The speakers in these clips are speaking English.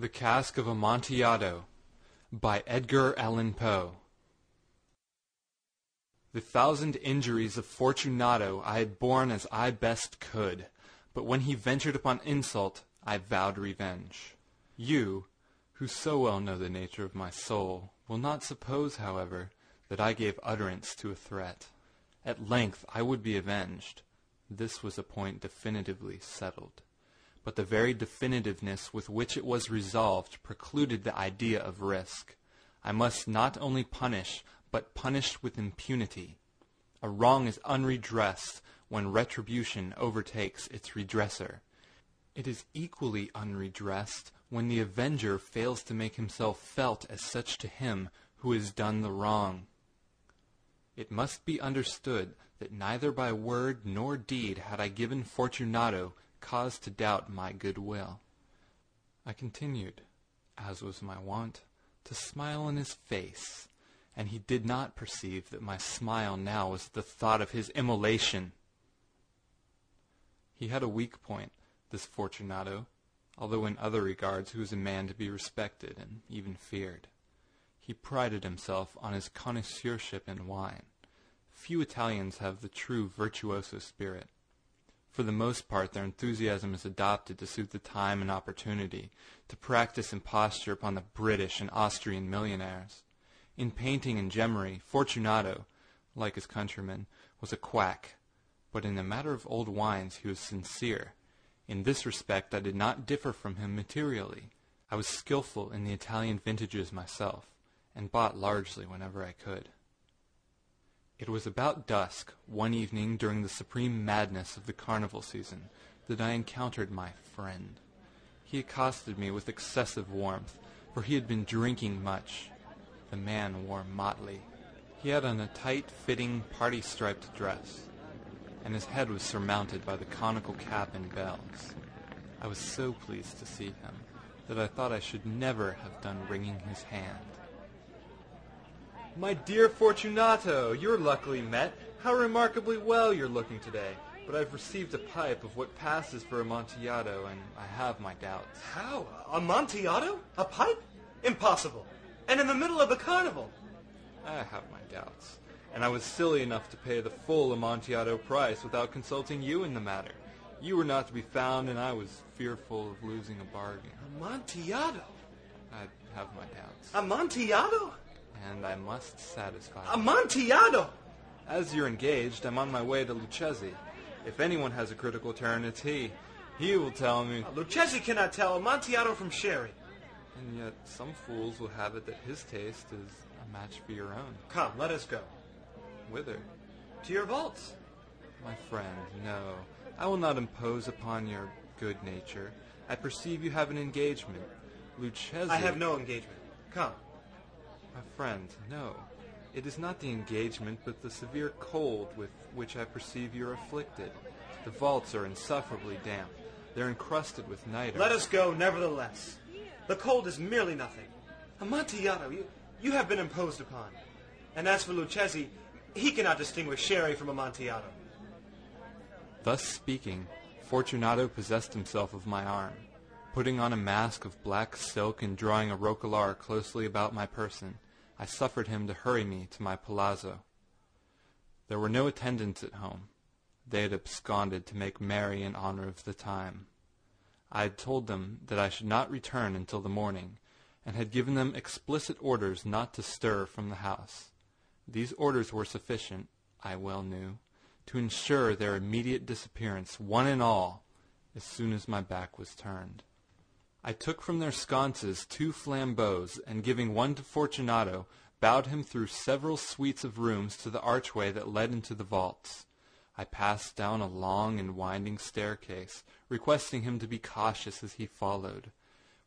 The Cask of Amontillado by Edgar Allan Poe The thousand injuries of Fortunato I had borne as I best could, but when he ventured upon insult I vowed revenge. You, who so well know the nature of my soul, will not suppose, however, that I gave utterance to a threat. At length I would be avenged. This was a point definitively settled but the very definitiveness with which it was resolved precluded the idea of risk. I must not only punish, but punish with impunity. A wrong is unredressed when retribution overtakes its redresser. It is equally unredressed when the avenger fails to make himself felt as such to him who has done the wrong. It must be understood that neither by word nor deed had I given Fortunato cause to doubt my good will. I continued, as was my wont, to smile in his face, and he did not perceive that my smile now was the thought of his immolation. He had a weak point, this Fortunato, although in other regards he was a man to be respected and even feared. He prided himself on his connoisseurship in wine. Few Italians have the true virtuoso spirit. For the most part their enthusiasm is adopted to suit the time and opportunity, to practise imposture upon the British and Austrian millionaires. In painting and gemmery, Fortunato, like his countrymen, was a quack, but in the matter of old wines he was sincere. In this respect I did not differ from him materially. I was skilful in the Italian vintages myself, and bought largely whenever I could. It was about dusk, one evening during the supreme madness of the carnival season, that I encountered my friend. He accosted me with excessive warmth, for he had been drinking much. The man wore motley. He had on a tight-fitting, party-striped dress, and his head was surmounted by the conical cap and bells. I was so pleased to see him that I thought I should never have done wringing his hand. My dear Fortunato, you're luckily met. How remarkably well you're looking today. But I've received a pipe of what passes for Amontillado, and I have my doubts. How? Amontillado? A pipe? Impossible. And in the middle of the carnival. I have my doubts. And I was silly enough to pay the full Amontillado price without consulting you in the matter. You were not to be found, and I was fearful of losing a bargain. Amontillado? I have my doubts. Amontillado? And I must satisfy you. Amontillado! As you're engaged, I'm on my way to Lucchesi. If anyone has a critical turn, it's he. He will tell me. Uh, Lucchesi cannot tell Amontillado from Sherry. And yet some fools will have it that his taste is a match for your own. Come, let us go. Whither? To your vaults. My friend, no. I will not impose upon your good nature. I perceive you have an engagement. Lucchesi... I have no engagement. Come. My friend, no. It is not the engagement, but the severe cold with which I perceive you are afflicted. The vaults are insufferably damp. They're encrusted with nitre. Let us go, nevertheless. The cold is merely nothing. Amontillado, you, you have been imposed upon. And as for Lucchesi, he cannot distinguish Sherry from Amontillado. Thus speaking, Fortunato possessed himself of my arm. Putting on a mask of black silk and drawing a roquelaire closely about my person, I suffered him to hurry me to my palazzo. There were no attendants at home. They had absconded to make merry in honor of the time. I had told them that I should not return until the morning, and had given them explicit orders not to stir from the house. These orders were sufficient, I well knew, to ensure their immediate disappearance, one and all, as soon as my back was turned. I took from their sconces two flambeaux, and giving one to Fortunato, bowed him through several suites of rooms to the archway that led into the vaults. I passed down a long and winding staircase, requesting him to be cautious as he followed.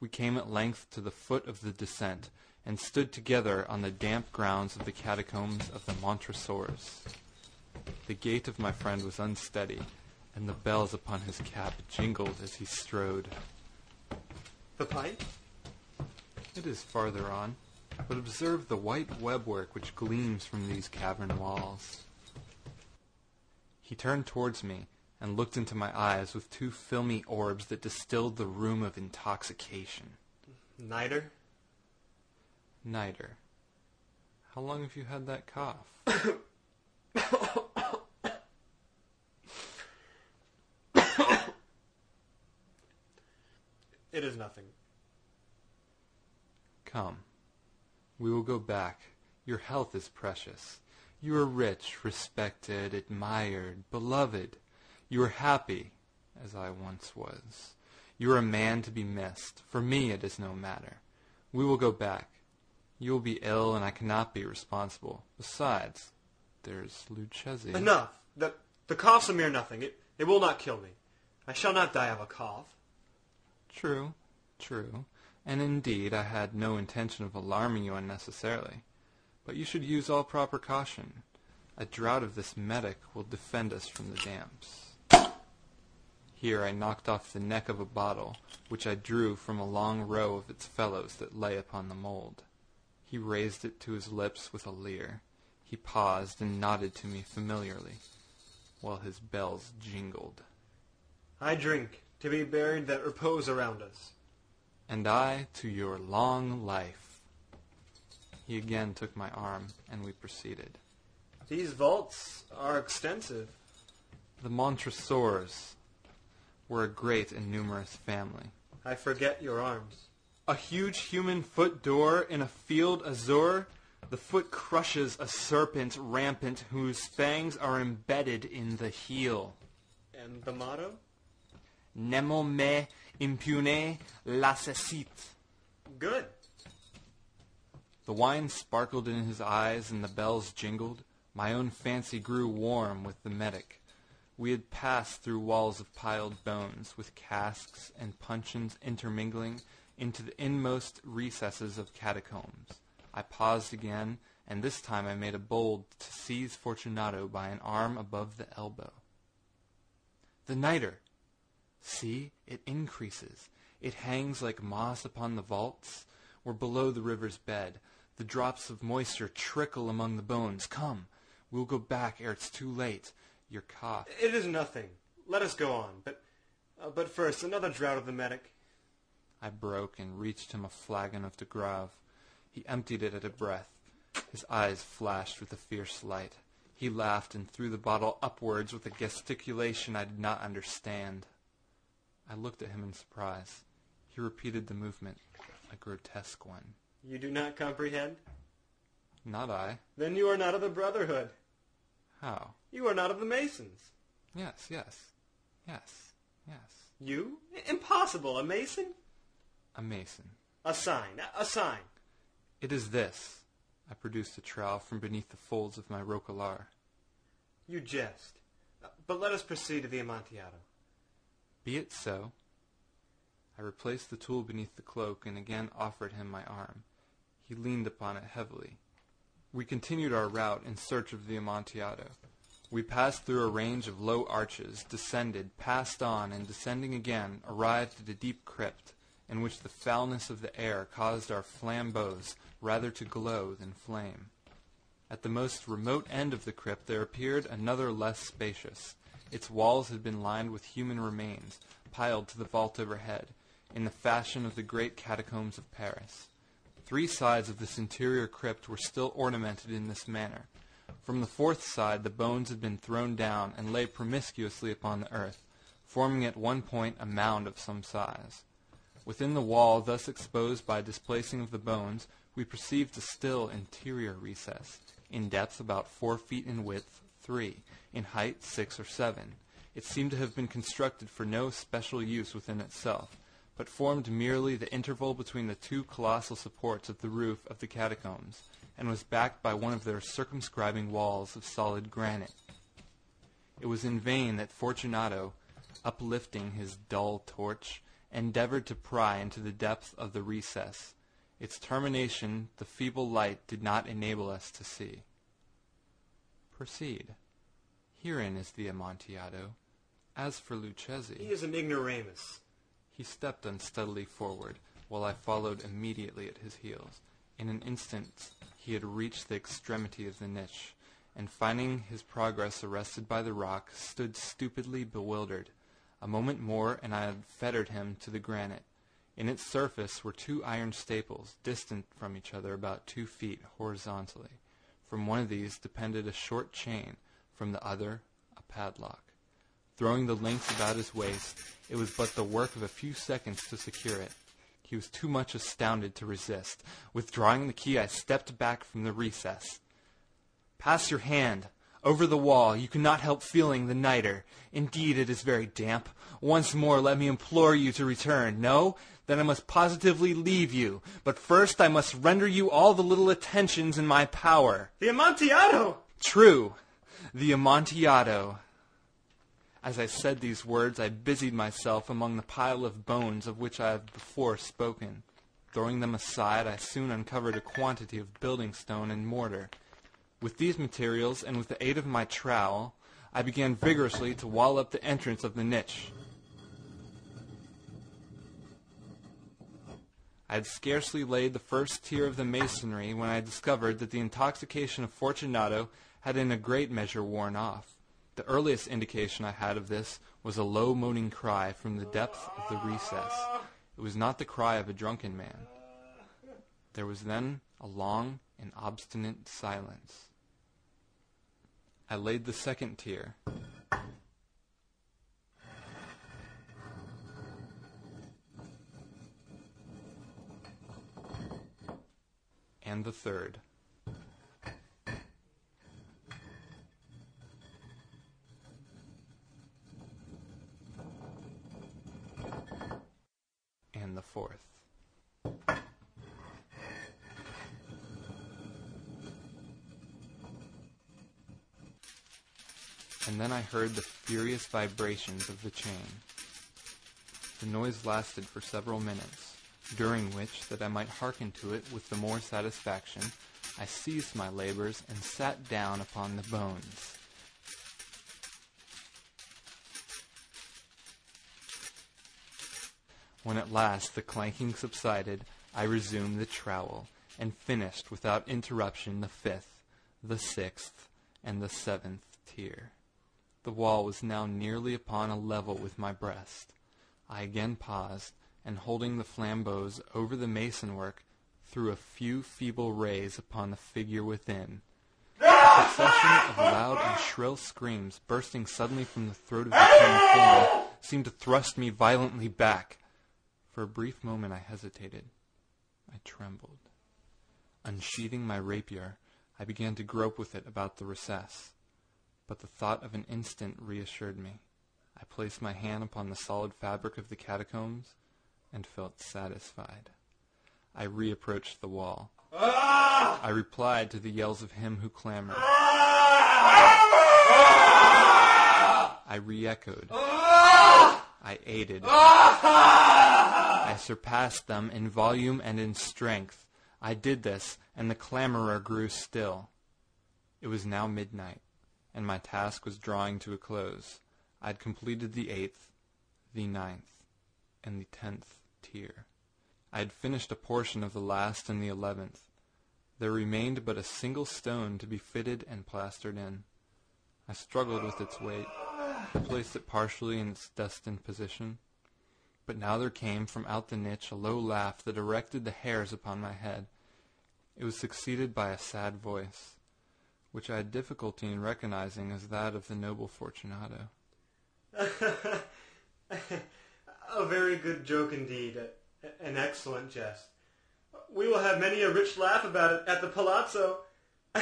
We came at length to the foot of the descent, and stood together on the damp grounds of the catacombs of the Montresors. The gait of my friend was unsteady, and the bells upon his cap jingled as he strode. The pipe? It is farther on, but observe the white webwork which gleams from these cavern walls. He turned towards me and looked into my eyes with two filmy orbs that distilled the rheum of intoxication. Niter? Niter. How long have you had that cough? Oh, It is nothing. Come. We will go back. Your health is precious. You are rich, respected, admired, beloved. You are happy, as I once was. You are a man to be missed. For me it is no matter. We will go back. You will be ill, and I cannot be responsible. Besides, there's Lucchesi. Enough. The, the cough's a mere nothing. It, it will not kill me. I shall not die of a cough. True, true. And indeed, I had no intention of alarming you unnecessarily. But you should use all proper caution. A draught of this Medoc will defend us from the damps. Here I knocked off the neck of a bottle, which I drew from a long row of its fellows that lay upon the mould. He raised it to his lips with a leer. He paused and nodded to me familiarly, while his bells jingled. I drink to be buried that repose around us. And I to your long life. He again took my arm, and we proceeded. These vaults are extensive. The Montresors were a great and numerous family. I forget your arms. A huge human foot d'or in a field azure. The foot crushes a serpent rampant whose fangs are embedded in the heel. And the motto? Nemo me impune lacessit. Good. The wine sparkled in his eyes and the bells jingled. My own fancy grew warm with the Medoc. We had passed through walls of piled bones, with casks and puncheons intermingling, into the inmost recesses of catacombs. I paused again, and this time I made a bold to seize Fortunato by an arm above the elbow. The niter! See, it increases. It hangs like moss upon the vaults. We're below the river's bed. The drops of moisture trickle among the bones. Come, we'll go back ere it's too late. Your cough. It is nothing. Let us go on. But, uh, but first, another draught of the Medoc. I broke and reached him a flagon of de Grave. He emptied it at a breath. His eyes flashed with a fierce light. He laughed and threw the bottle upwards with a gesticulation I did not understand. I looked at him in surprise. He repeated the movement, a grotesque one. You do not comprehend? Not I. Then you are not of the Brotherhood. How? You are not of the Masons. Yes, yes, yes, yes. You? Impossible. A Mason? A mason. A sign. A sign. It is this. I produced a trowel from beneath the folds of my roquelaire. You jest. But let us proceed to the Amontillado. Be it so. I replaced the tool beneath the cloak and again offered him my arm. He leaned upon it heavily. We continued our route in search of the Amontillado. We passed through a range of low arches, descended, passed on, and descending again, arrived at a deep crypt, in which the foulness of the air caused our flambeaux rather to glow than flame. At the most remote end of the crypt there appeared another less spacious. Its walls had been lined with human remains, piled to the vault overhead, in the fashion of the great catacombs of Paris. Three sides of this interior crypt were still ornamented in this manner. From the fourth side the bones had been thrown down and lay promiscuously upon the earth, forming at one point a mound of some size. Within the wall thus exposed by displacing of the bones, we perceived a still interior recess, in depth about four feet in width, three, in height six or seven. It seemed to have been constructed for no special use within itself, but formed merely the interval between the two colossal supports of the roof of the catacombs, and was backed by one of their circumscribing walls of solid granite. It was in vain that Fortunato, uplifting his dull torch, endeavored to pry into the depth of the recess. Its termination the feeble light did not enable us to see. Proceed. Herein is the Amontillado. As for Lucchesi, He is an ignoramus. he stepped unsteadily forward, while I followed immediately at his heels. In an instant he had reached the extremity of the niche, and finding his progress arrested by the rock, stood stupidly bewildered. A moment more, and I had fettered him to the granite. In its surface were two iron staples, distant from each other about two feet horizontally. From one of these depended a short chain, from the other a padlock. Throwing the links about his waist, it was but the work of a few seconds to secure it. He was too much astounded to resist. Withdrawing the key, I stepped back from the recess. Pass your hand. Over the wall, you cannot help feeling the nitre. Indeed, it is very damp. Once more, let me implore you to return. No? Then I must positively leave you. But first, I must render you all the little attentions in my power. The Amontillado! True. The Amontillado. As I said these words, I busied myself among the pile of bones of which I have before spoken. Throwing them aside, I soon uncovered a quantity of building stone and mortar. With these materials, and with the aid of my trowel, I began vigorously to wall up the entrance of the niche. I had scarcely laid the first tier of the masonry when I discovered that the intoxication of Fortunato had in a great measure worn off. The earliest indication I had of this was a low moaning cry from the depth of the recess. It was not the cry of a drunken man. There was then a long and obstinate silence. I laid the second tier. And the third. And the fourth. and then I heard the furious vibrations of the chain. The noise lasted for several minutes, during which, that I might hearken to it with the more satisfaction, I ceased my labors and sat down upon the bones. When at last the clanking subsided, I resumed the trowel, and finished without interruption the fifth, the sixth, and the seventh tier. The wall was now nearly upon a level with my breast. I again paused, and holding the flambeaux over the mason work, threw a few feeble rays upon the figure within. A succession of loud and shrill screams bursting suddenly from the throat of the human form seemed to thrust me violently back. For a brief moment I hesitated. I trembled. Unsheathing my rapier, I began to grope with it about the recess but the thought of an instant reassured me. I placed my hand upon the solid fabric of the catacombs and felt satisfied. I reapproached the wall. I replied to the yells of him who clamored. I re-echoed. I aided. I surpassed them in volume and in strength. I did this, and the clamorer grew still. It was now midnight and my task was drawing to a close. I had completed the eighth, the ninth, and the tenth tier. I had finished a portion of the last and the eleventh. There remained but a single stone to be fitted and plastered in. I struggled with its weight, placed it partially in its destined position. But now there came from out the niche a low laugh that erected the hairs upon my head. It was succeeded by a sad voice which I had difficulty in recognizing as that of the noble Fortunato. a very good joke indeed, an excellent jest. We will have many a rich laugh about it at the palazzo,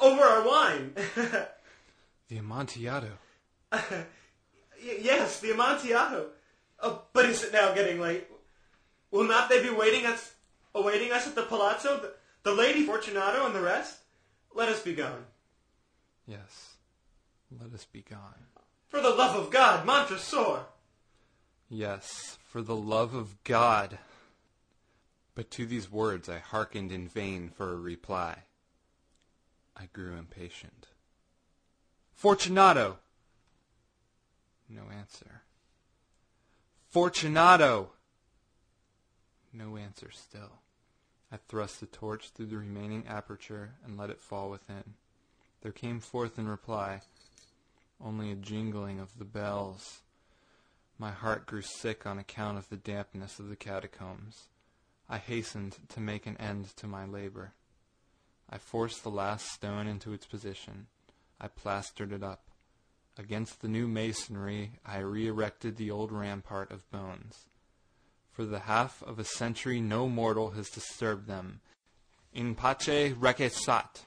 over our wine. the Amontillado. yes, the Amontillado. Oh, but is it now getting late? Will not they be waiting us, awaiting us at the palazzo, the, the lady Fortunato and the rest? Let us be gone. Yes, let us be gone. For the love of God, Montresor! Yes, for the love of God. But to these words I hearkened in vain for a reply. I grew impatient. Fortunato! No answer. Fortunato! No answer still. I thrust the torch through the remaining aperture and let it fall within. There came forth in reply only a jingling of the bells. My heart grew sick on account of the dampness of the catacombs. I hastened to make an end to my labor. I forced the last stone into its position. I plastered it up. Against the new masonry I re-erected the old rampart of bones. For the half of a century no mortal has disturbed them. In pace requiescat.